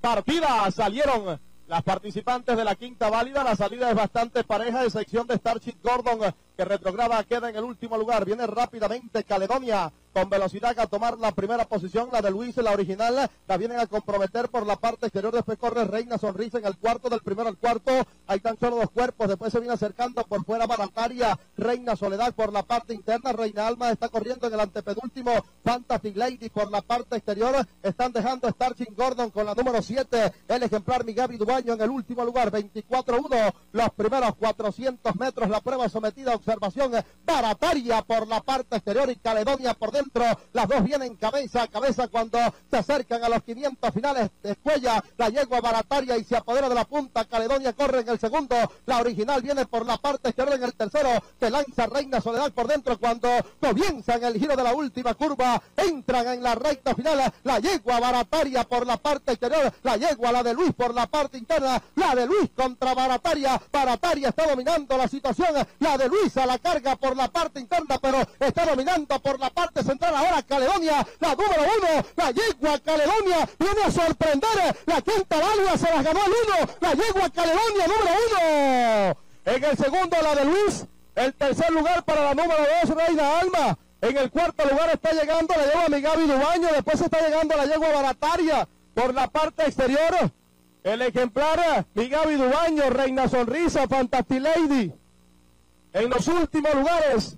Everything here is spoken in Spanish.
Partida salieron las participantes de la quinta válida. La salida es bastante pareja, excepción de Starship Gordon, que retrograda, queda en el último lugar. Viene rápidamente Caledonia con velocidad a tomar la primera posición, la de Luis, la original, la vienen a comprometer por la parte exterior, después corre Reina Sonrisa en el cuarto, del primero al cuarto, hay tan solo dos cuerpos, después se viene acercando por fuera Barataria, Reina Soledad por la parte interna, Reina Alma está corriendo en el antepenúltimo, Fantasy Lady por la parte exterior, están dejando Starching Gordon con la número 7, el ejemplar Migabi Dubaño en el último lugar, 24-1, los primeros 400 metros, la prueba sometida a observación, Barataria por la parte exterior y Caledonia por dentro las dos vienen cabeza a cabeza cuando se acercan a los 500 finales. Descuella la yegua barataria y se apodera de la punta. Caledonia en el segundo. La original viene por la parte izquierda en el tercero. Que lanza Reina Soledad por dentro cuando comienzan el giro de la última curva. Entran en la recta final. La yegua barataria por la parte exterior. La yegua, la de Luis por la parte interna. La de Luis contra barataria. Barataria está dominando la situación. La de Luis a la carga por la parte interna, pero está dominando por la parte central ahora Caledonia, la número uno, la yegua Caledonia, viene a sorprender, la quinta válida se las ganó el uno, la yegua Caledonia número uno. En el segundo la de Luis, el tercer lugar para la número dos, Reina Alma. En el cuarto lugar está llegando la yegua Migabi Dubaño, después está llegando la yegua Barataria por la parte exterior. El ejemplar Migabi Dubaño, Reina Sonrisa, Fantasy Lady. En los últimos lugares,